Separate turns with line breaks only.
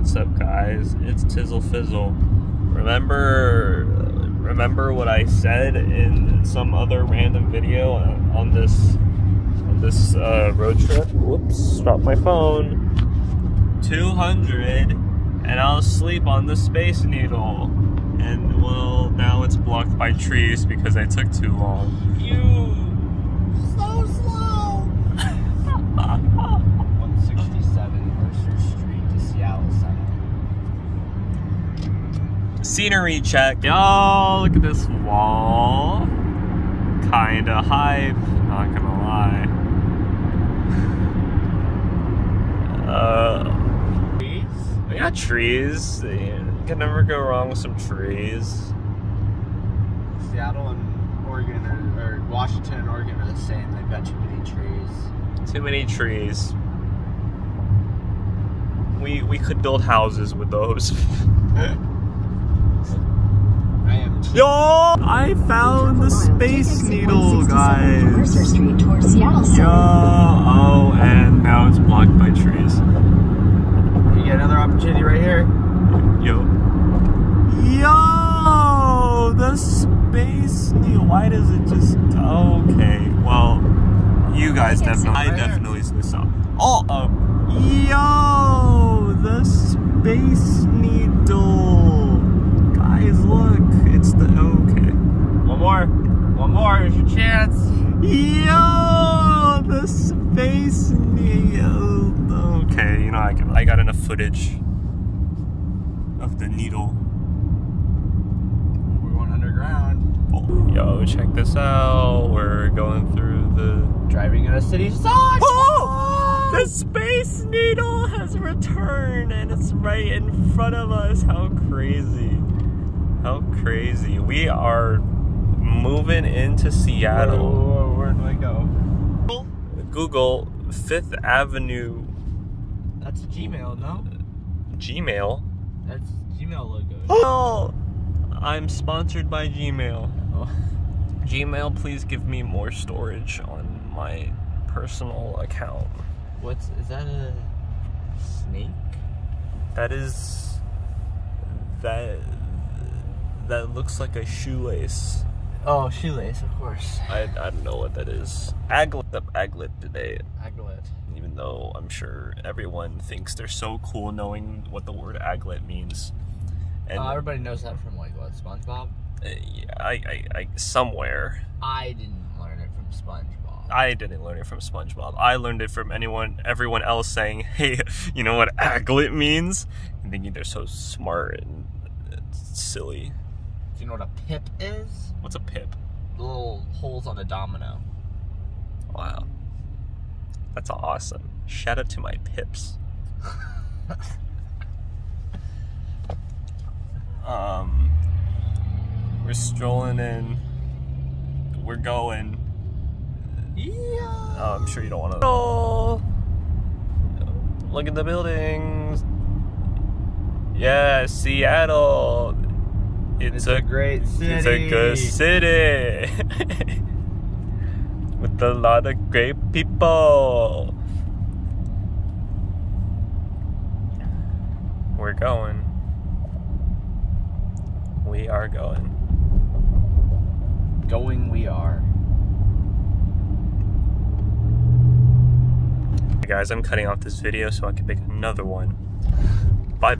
What's up, guys? It's Tizzle Fizzle. Remember, remember what I said in some other random video on this on this uh, road trip? Whoops! Dropped my phone. 200, and I'll sleep on the Space Needle. And well, now it's blocked by trees because I took too long. You
So slow.
scenery check. Y'all, look at this wall. Kinda hype, not gonna lie. Uh, we got trees. You can never go wrong with some trees.
Seattle and Oregon are, or Washington and Oregon are the same. They've got too many trees.
Too many trees. We we could build houses with those.
I am.
Yo, I found the space needle, guys.
Mercer Street towards Seattle
Yo, oh, and now it's blocked by trees.
You get another opportunity right here.
Yo. Yo! The space needle. Why does it just. Okay, well, you guys definitely. I definitely saw. Oh! Uh, yo! The space needle. Guys, look. It's the. Okay.
One more. One more. Here's your chance.
Yo! The space needle. Okay, you know, I, can, I got enough footage of the needle.
We're going underground.
Oh, yo, check this out. We're going through the.
Driving in a city sucks.
Oh! The Space Needle has returned and it's right in front of us. How crazy. How crazy. We are moving into Seattle.
Whoa, whoa, where do I go?
Google Fifth Avenue
That's Gmail, no?
Gmail.
That's Gmail logo.
Oh! I'm sponsored by Gmail.
Oh.
Gmail, please give me more storage on my personal account.
What's is that a snake?
That is that that looks like a shoelace.
Oh, shoelace, of course.
I, I don't know what that is. Aglet up aglet today,
Aglet.
even though I'm sure everyone thinks they're so cool knowing what the word aglet means. And
Uh, everybody knows that from like what SpongeBob.
uh, yeah, I, I, I somewhere
I didn't learn it from SpongeBob.
I didn't learn it from SpongeBob. I learned it from anyone, everyone else saying, "Hey, you know what aglet means?" And thinking they're so smart and uh, silly.
Do you know what a pip is?
What's a pip?
The little holes on a domino.
Wow. That's awesome. Shout out to my pips. um, we're strolling in. We're going.
Yeah.
Oh, I'm sure you don't want to. Oh, look at the buildings. Yeah, Seattle. It's,
It's
a,
a great city.
It's a good city. With a lot of great people. We're going. We are going.
Going we are.
Hey guys, I'm cutting off this video so I can make another one.